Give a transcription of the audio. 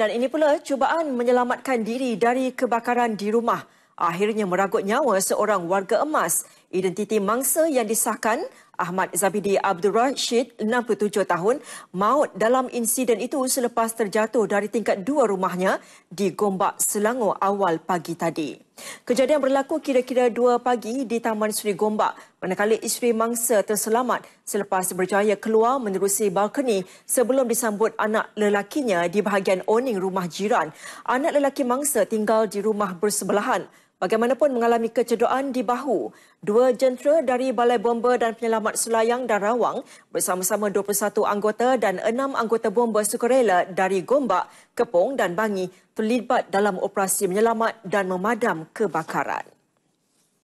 Dan ini pula cubaan menyelamatkan diri dari kebakaran di rumah. Akhirnya meragut nyawa seorang warga emas. Identiti mangsa yang disahkan Ahmad Zabidi Abdul Rashid, 67 tahun, maut dalam insiden itu selepas terjatuh dari tingkat dua rumahnya di Gombak, Selangor awal pagi tadi. Kejadian berlaku kira-kira dua pagi di Taman Sri Gombak manakala isteri mangsa terselamat selepas berjaya keluar menerusi balkoni sebelum disambut anak lelakinya di bahagian awning rumah jiran. Anak lelaki mangsa tinggal di rumah bersebelahan bagaimanapun mengalami kecedoan di bahu. Dua jentera dari Balai Bomba dan Penyelamat Selayang dan Rawang bersama-sama 21 anggota dan 6 anggota bomba sukarela dari Gombak, Kepong dan Bangi terlibat dalam operasi menyelamat dan memadam kebakaran.